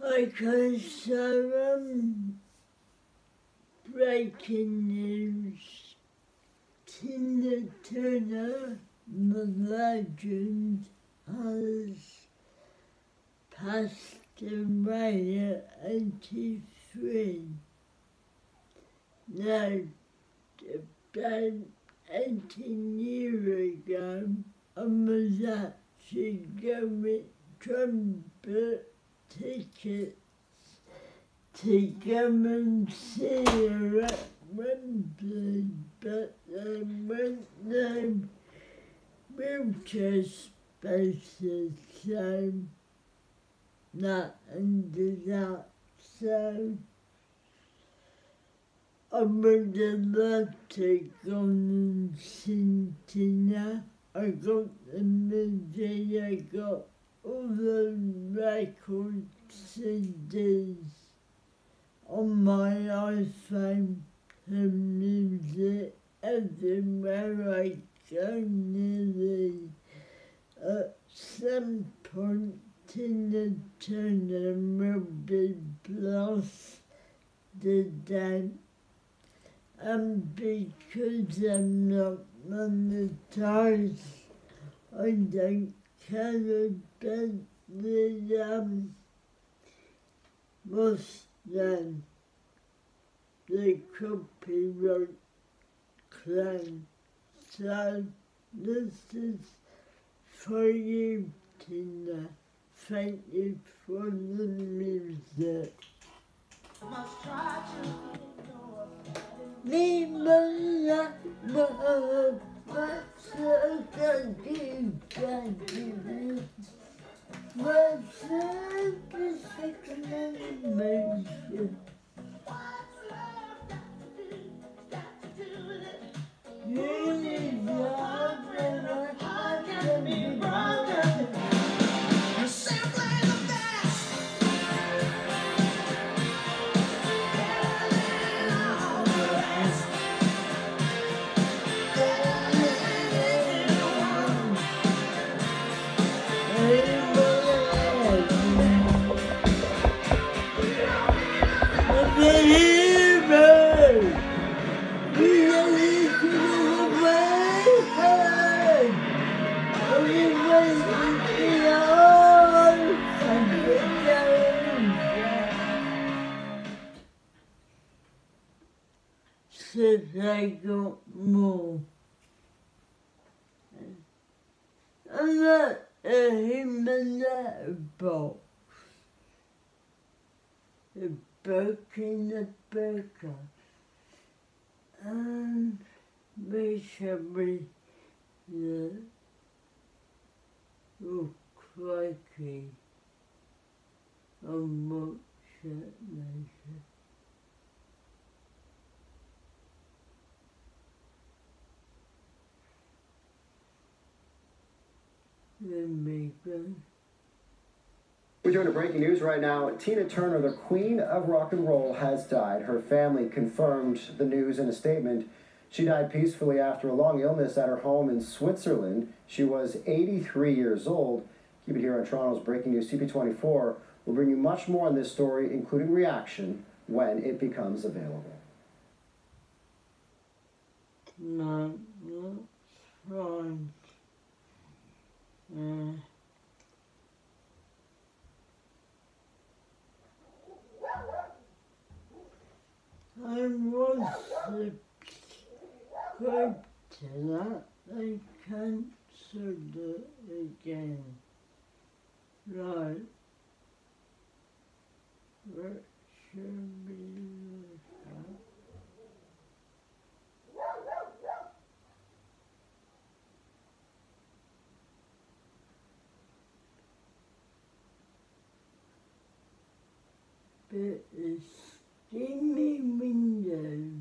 So um, breaking news. Tina Turner, the legend, has passed away at 83. Now, about 18 years ago, I was actually going trumpet tickets to come and see her at Wembley, but they went no wheelchair spaces, so that ended up. So I would have loved to go and sing Tina. I got the music, I got all the record CDs on my iPhone, the music everywhere I go nearly. At some point, Tina Turner will be the day. And because I'm not monetized, I don't care about the um, copyright claim. So this is for you, Tina. Thank you for the music. Me, my love, Since I don't more. I'm not a human box. A book in a burger. And be the oh crikey. I'll watch it later. Let me go. We join to breaking news right now. Tina Turner, the queen of rock and roll, has died. Her family confirmed the news in a statement. She died peacefully after a long illness at her home in Switzerland. She was 83 years old. Keep it here on Toronto's Breaking News CP24. We'll bring you much more on this story, including reaction, when it becomes available. No, that's Uh, I was subscribed to that. They cancelled it again. Right. What should be looked at? Bit is steamy windows.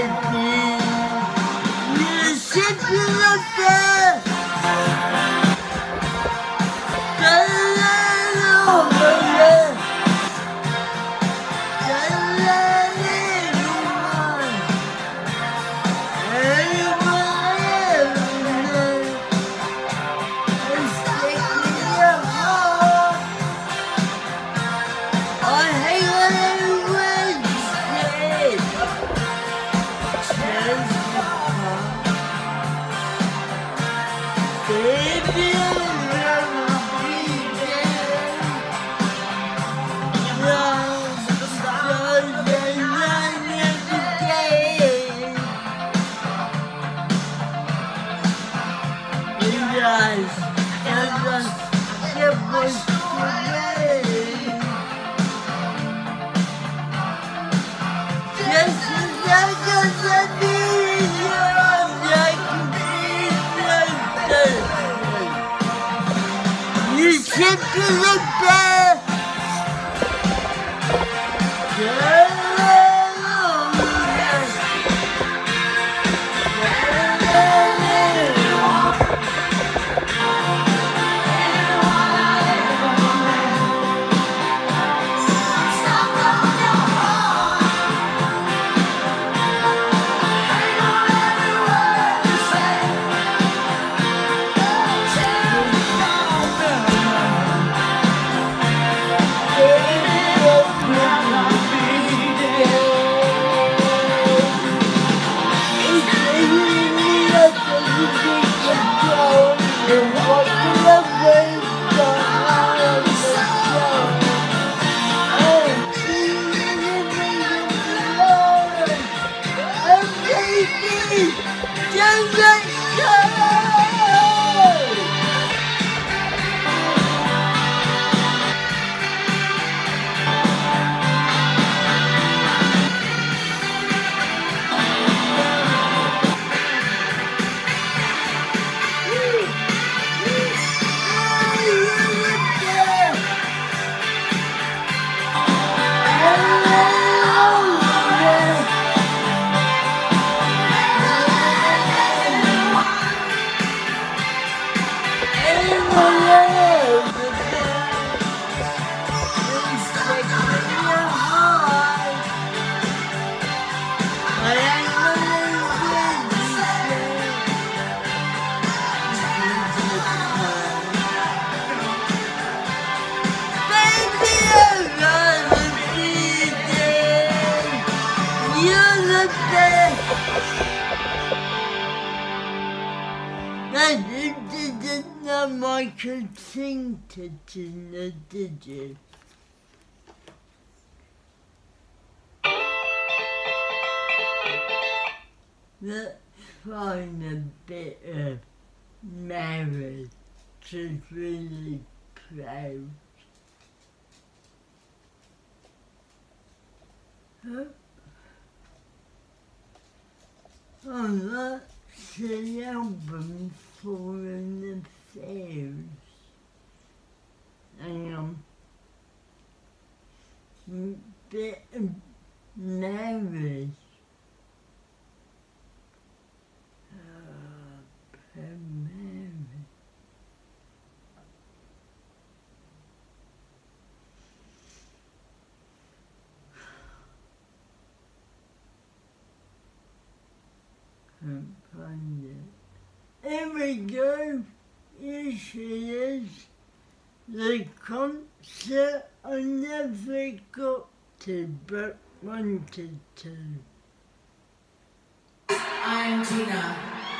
Listen to the know Michael sing to Tina, did you? Let's find a bit of marriage to really proud. Huh? Oh, that's the album Foreign Affairs. Hang on. M- Bit of marriage. Uh, marriage. Can't find it. Here we go. She is. The concert I never got to but wanted to. I'm Tina.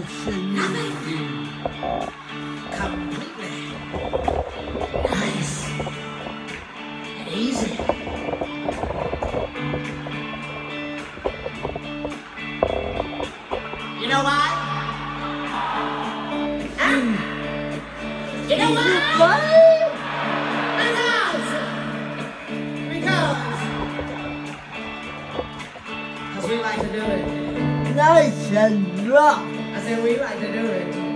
Do nothing easy. completely nice easy. You know why? Huh? Ah. You know why? Because we like to do it. Nice and rough. I said we like to do it.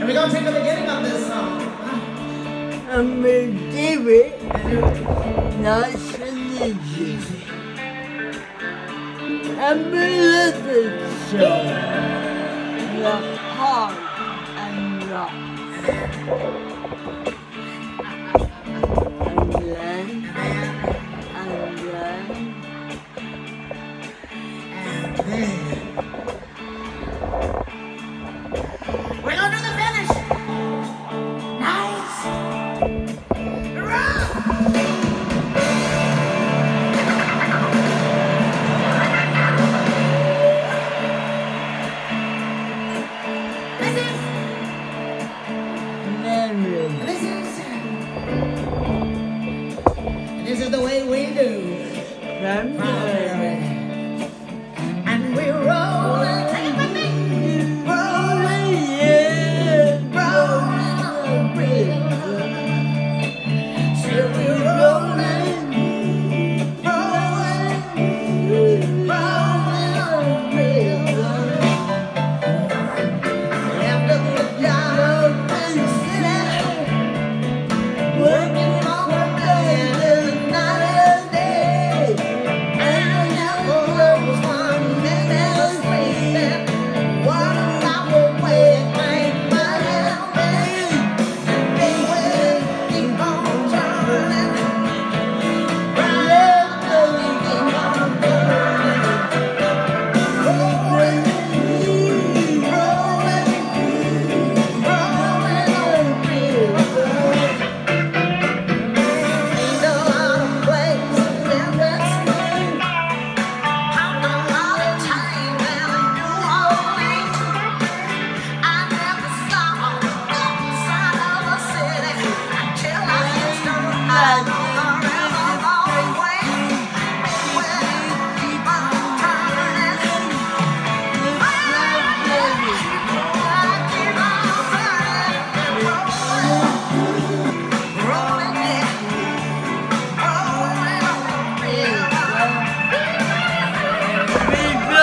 We're gonna take the beginning of this song. it And it nice and song, The Hard and Rock.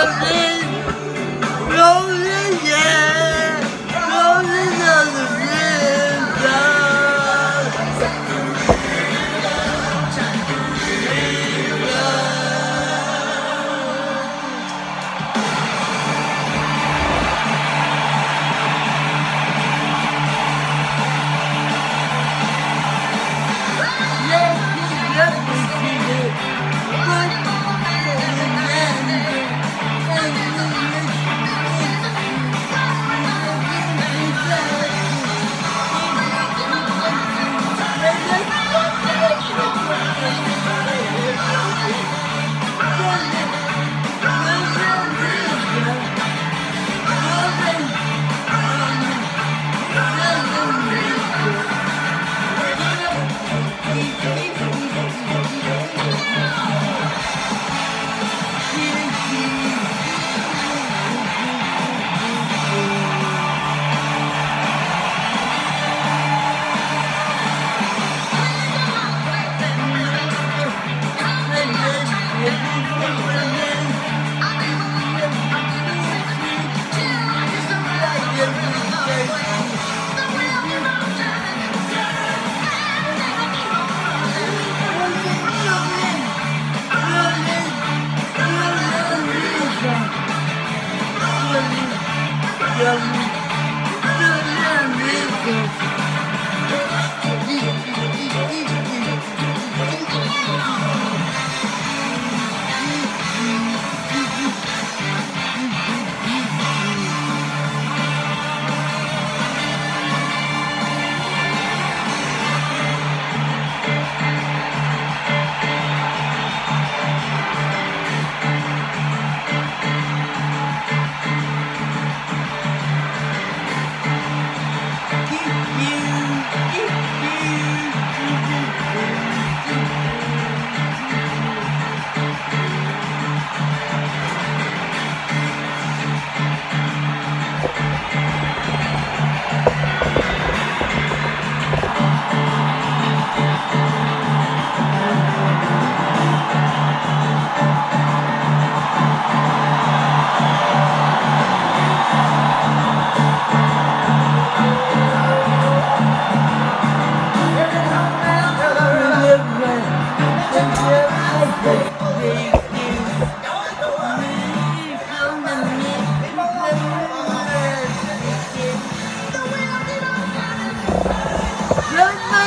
Oh,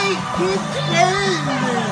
Like his name.